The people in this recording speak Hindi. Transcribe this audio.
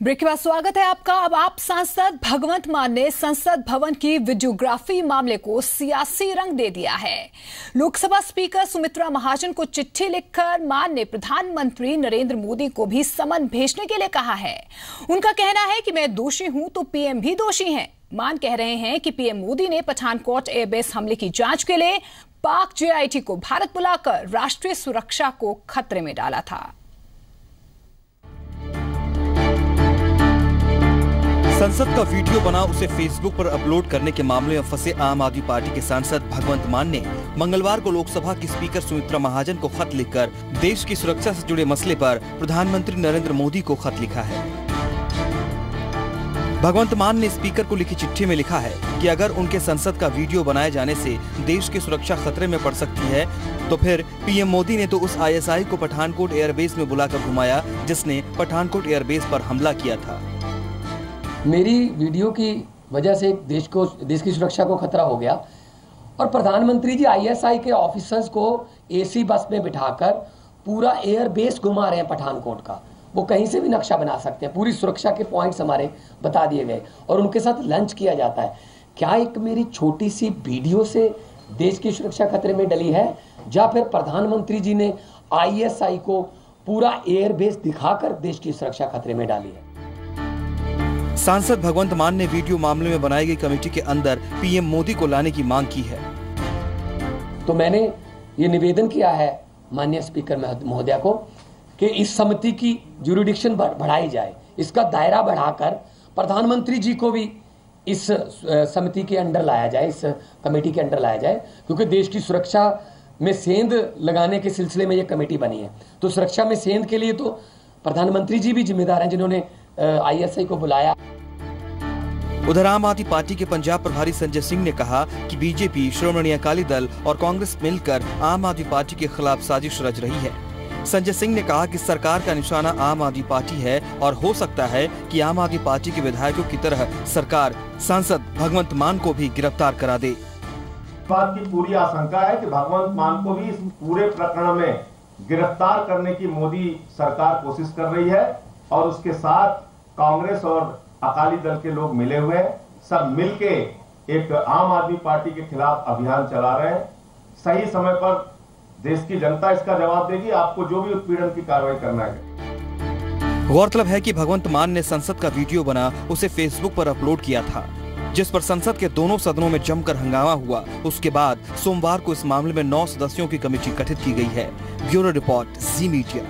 ब्रेक के बाद स्वागत है आपका। अब आप सांसद भगवंत मान ने संसद भवन की वीडियोग्राफी मामले को सियासी रंग दे दिया है। लोकसभा स्पीकर सुमित्रा महाजन को चिट्ठी लिखकर मान ने प्रधानमंत्री नरेंद्र मोदी को भी समन भेजने के लिए कहा है। उनका कहना है कि मैं दोषी हूँ तो पीएम भी दोषी हैं। मान कह रहे हैं कि पीएम मोदी ने पठानकोट एयरबेस हमले की जाँच के लिए पाक जेआईटी को भारत बुलाकर राष्ट्रीय सुरक्षा को खतरे में डाला था। संसद का वीडियो बना, उसे फेसबुक पर अपलोड करने के मामले में फंसे आम आदमी पार्टी के सांसद भगवंत मान ने मंगलवार को लोकसभा की स्पीकर सुमित्रा महाजन को खत लिखकर देश की सुरक्षा से जुड़े मसले पर प्रधानमंत्री नरेंद्र मोदी को खत लिखा है। भगवंत मान ने स्पीकर को लिखी चिट्ठी में लिखा है कि अगर उनके संसद का वीडियो बनाए जाने से देश की सुरक्षा खतरे में पड़ सकती है तो फिर पीएम मोदी ने तो उस आईएसआई को पठानकोट एयरबेस में बुलाकर घुमाया, जिसने पठानकोट एयरबेस पर हमला किया था। मेरी वीडियो की वजह से देश को, देश की सुरक्षा को खतरा हो गया। और प्रधानमंत्री जी आईएसआई के ऑफिसर्स को एसी बस में बिठाकर पूरा एयर बेस घुमा रहे हैं पठानकोट का। वो कहीं से भी नक्शा बना सकते हैं। पूरी सुरक्षा के पॉइंट्स हमारे बता दिए गए। और उनके साथ लंच किया जाता है। क्या एक मेरी छोटी सी वीडियो से देश की सुरक्षा खतरे में डली है? या फिर प्रधानमंत्री जी ने आईएसआई को पूरा एयरबेस दिखाकर देश की सुरक्षा खतरे में डाली है। सांसद भगवंत मान ने वीडियो मामले में बनाई गई कमेटी के अंदर पीएम मोदी को लाने की मांग की है। तो मैंने ये निवेदन किया है माननीय स्पीकर महोदया को कि इस समिति की जुरिडिक्शन बढ़ाई जाए। इसका दायरा बढ़ाकर प्रधानमंत्री जी को भी इस समिति के अंडर लाया जाए, इस कमेटी के अंडर लाया जाए, क्योंकि देश की सुरक्षा में सेंध लगाने के सिलसिले में ये कमेटी बनी है। तो सुरक्षा में सेंध के लिए तो प्रधानमंत्री जी भी जिम्मेदार हैं जिन्होंने आईएसआई को बुलाया। उधर आम आदमी पार्टी के पंजाब प्रभारी संजय सिंह ने कहा कि बीजेपी, श्रोमणी अकाली दल और कांग्रेस मिलकर आम आदमी पार्टी के खिलाफ साजिश रच रही है। संजय सिंह ने कहा कि सरकार का निशाना आम आदमी पार्टी है और हो सकता है कि आम आदमी पार्टी के विधायकों की तरह सरकार, सांसद भगवंत मान को भी गिरफ़्तार करा दे। बात की पूरी आशंका है कि भगवंत मान को भी इस पूरे प्रकरण में गिरफ़्तार करने की मोदी सरकार कोशिश कर रही है और उसके साथ कांग्रेस और अकाली दल के लोग मिले हुए हैं। सब मिलके एक आम आदमी पार्टी के खिलाफ अभियान चला रहे हैं। सही समय पर देश की जनता इसका जवाब देगी। आपको जो भी उत्पीड़न की कार्रवाई करना है। गौरतलब है कि भगवंत मान ने संसद का वीडियो बना, उसे फेसबुक पर अपलोड किया था, जिस पर संसद के दोनों सदनों में जमकर हंगामा हुआ। उसके बाद सोमवार को इस मामले में नौ सदस्यों की कमेटी गठित की गई है। Bureau report, Zee Media.